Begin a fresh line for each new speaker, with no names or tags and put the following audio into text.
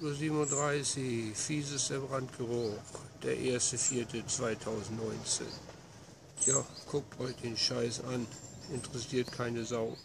37, fiesester Brandgeruch, der 1.4.2019. Ja, guckt euch den Scheiß an, interessiert keine Sau.